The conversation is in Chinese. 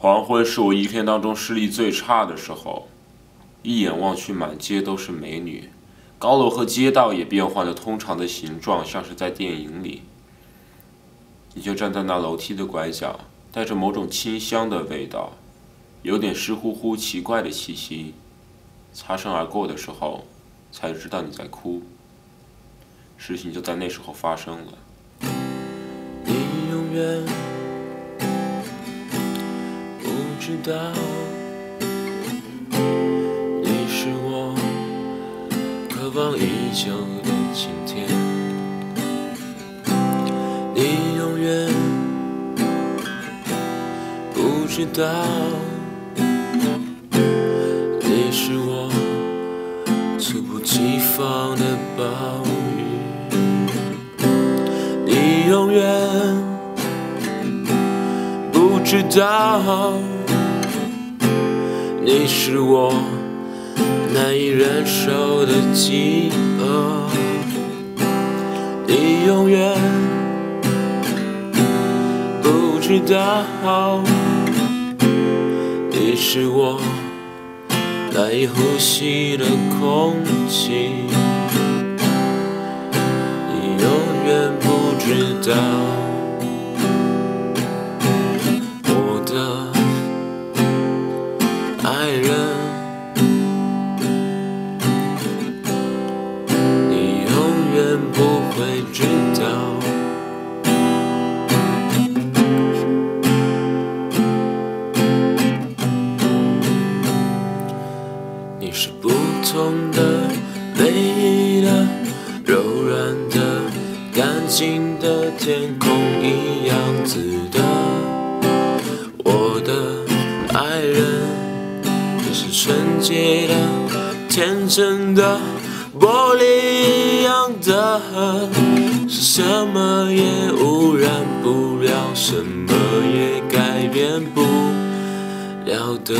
黄昏是我一天当中视力最差的时候，一眼望去满街都是美女，高楼和街道也变换了通常的形状，像是在电影里。你就站在那楼梯的拐角，带着某种清香的味道，有点湿乎乎、奇怪的气息。擦身而过的时候，才知道你在哭。事情就在那时候发生了。你永远知道，你是我渴望已久的晴天。你永远不知道，你是我猝不及防的暴雨。你永远不知道，你是我难以忍受的饥饿。你永远不知道，你是我难以呼吸的空气。你永远不知道，爱人，你永远不会知道。你是不同的、美丽的、柔软的、干净的天空一样子是纯洁的、天真的、玻璃一样的，是什么也污染不了，什么也改变不了的。